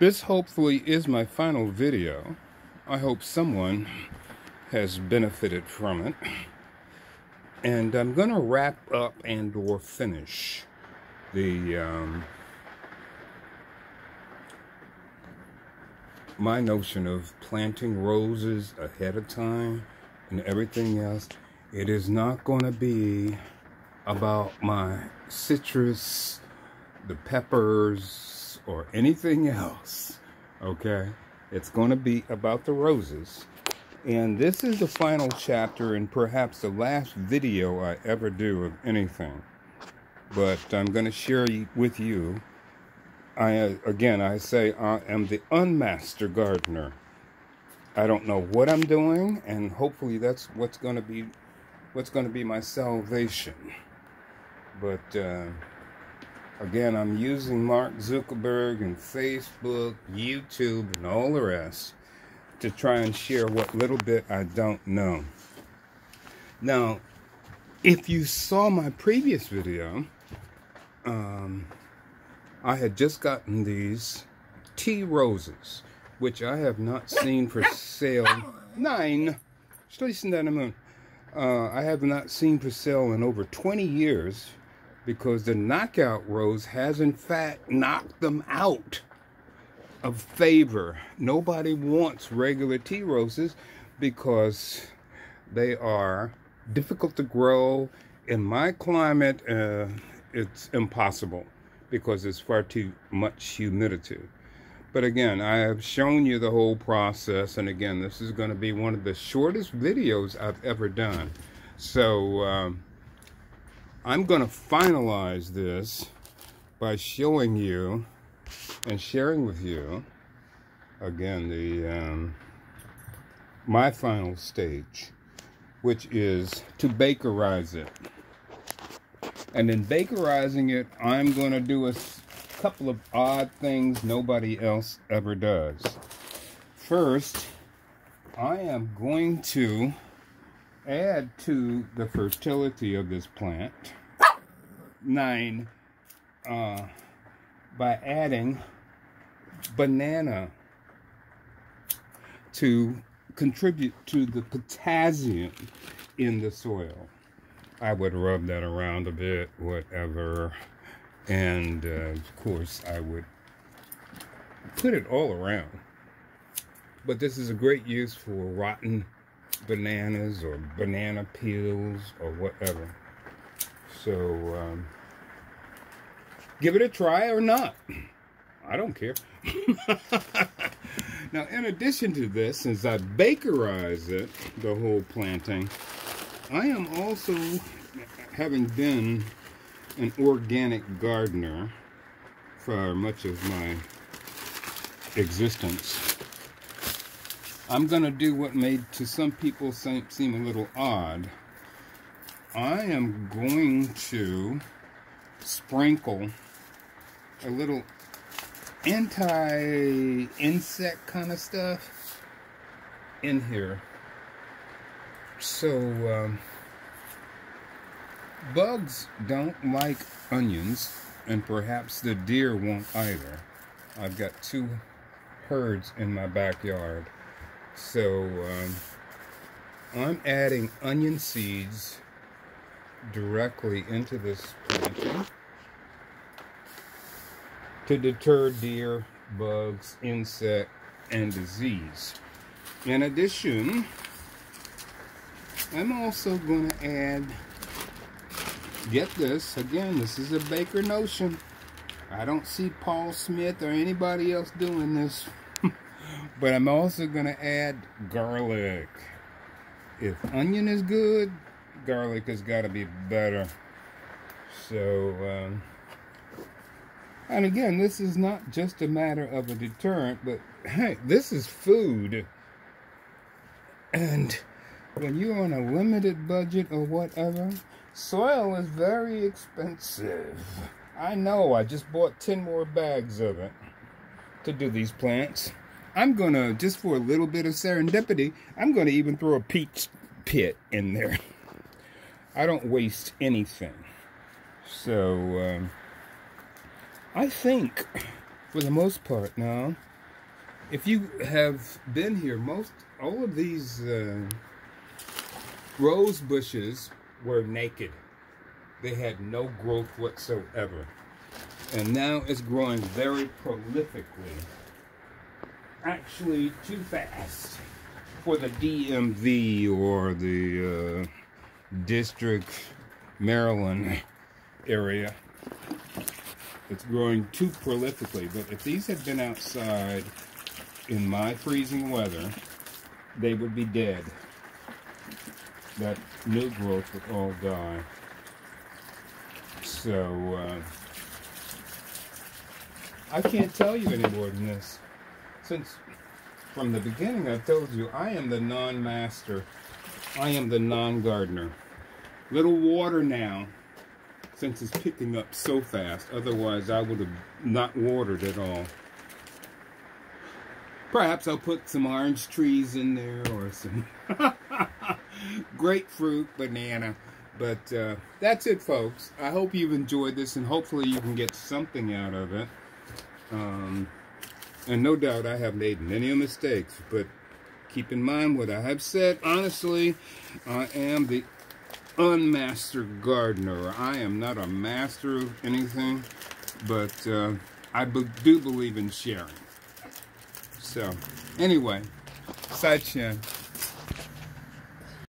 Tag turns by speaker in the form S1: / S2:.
S1: This hopefully is my final video. I hope someone has benefited from it. And I'm going to wrap up and or finish the um, my notion of planting roses ahead of time and everything else. It is not going to be about my citrus, the peppers, or anything else. Okay? It's going to be about the roses. And this is the final chapter and perhaps the last video I ever do of anything. But I'm going to share with you. I again, I say I am the unmaster gardener. I don't know what I'm doing, and hopefully that's what's going to be what's going to be my salvation. But uh, again, I'm using Mark Zuckerberg and Facebook, YouTube, and all the rest to try and share what little bit I don't know. Now, if you saw my previous video, um, I had just gotten these tea roses, which I have not seen for sale. Nine. Uh, I have not seen for sale in over 20 years because the knockout rose has in fact knocked them out of favor. Nobody wants regular tea roses because they are difficult to grow. In my climate, uh, it's impossible because it's far too much humidity. But again, I have shown you the whole process. And again, this is going to be one of the shortest videos I've ever done. So um, I'm going to finalize this by showing you and sharing with you again the um, my final stage which is to bakerize it. And in bakerizing it I'm going to do a couple of odd things nobody else ever does. First I am going to add to the fertility of this plant nine uh, by adding banana to contribute to the potassium in the soil. I would rub that around a bit, whatever. And uh, of course, I would put it all around. But this is a great use for rotten bananas or banana peels or whatever. So, um, give it a try or not. I don't care. now, in addition to this, since I bakerize it, the whole planting, I am also, having been an organic gardener for much of my existence, I'm going to do what made to some people seem a little odd. I am going to sprinkle a little anti-insect kind of stuff in here. So, um, bugs don't like onions, and perhaps the deer won't either. I've got two herds in my backyard. So, um, I'm adding onion seeds directly into this planting to deter deer, bugs, insect, and disease. In addition, I'm also going to add, get this, again, this is a baker notion. I don't see P. Allen Smith or anybody else doing this. But I'm also going to add garlic. If onion is good, garlic has got to be better. So, um, and again, this is not just a matter of a deterrent, but hey, this is food. And when you're on a limited budget or whatever, soil is very expensive. I know, I just bought 10 more bags of it to do these plants. I'm gonna, just for a little bit of serendipity, I'm gonna even throw a peach pit in there. I don't waste anything. So, um, I think for the most part now. If you have been here, most all of these uh, rose bushes were naked. They had no growth whatsoever. And now it's growing very prolifically. Actually, too fast for the DMV or the uh, District Maryland area. It's growing too prolifically, but if these had been outside in my freezing weather, they would be dead. That new growth would all die. So, uh, I can't tell you any more than this. Since from the beginning I've told you I am the non-master. I am the non-gardener. Little water now, since it's picking up so fast. Otherwise I would have not watered at all. Perhaps I'll put some orange trees in there or some grapefruit, banana. But uh, that's it, folks. I hope you've enjoyed this, and hopefully you can get something out of it. Um, and no doubt I have made many mistakes, but keep in mind what I have said. Honestly, I am the unmastered gardener. I am not a master of anything, but uh, I be do believe in sharing. So, anyway, side chin.